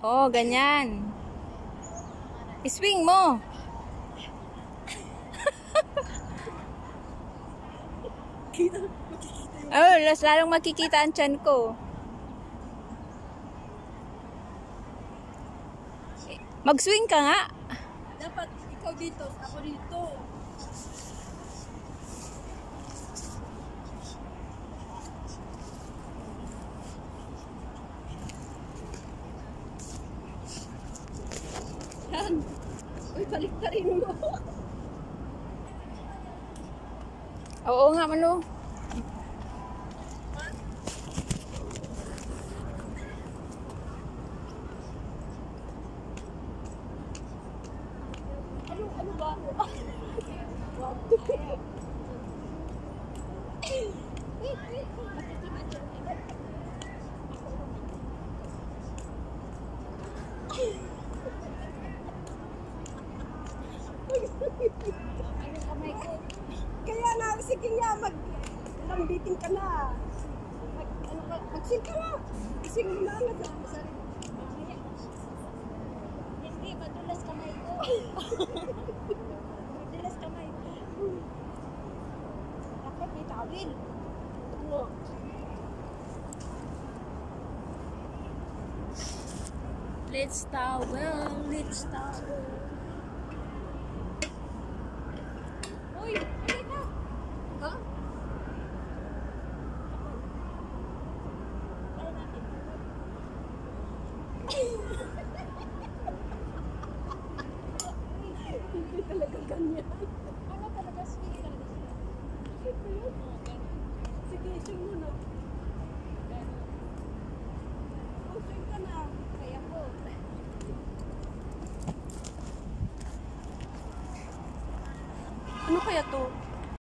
Oh, ganyan. Swing mo. Kita, makikita. Oh, lalong makikita ang tiyan ko. Mag-swing ka nga. Dapat ikaw dito, ako dito. Yan. Uy, balik ka rin mo. Oo nga, Manu. Ano, ano ba? Kaya na, sige nga, mag lambiting ka na. Mag, ano ka, mag-chill ka na. Gising mo na. Hindi, madulas kamay ko. madulas kamay ko. Dapat may tawil. Oo. Let's towel, let's towel. Uy, ano ka? Ha? Kaya natin. Ganyan. Ano talaga sweet talaga siya? Sige, sing mo na. Oh, sing ka na. Kaya ko. Ano kaya to?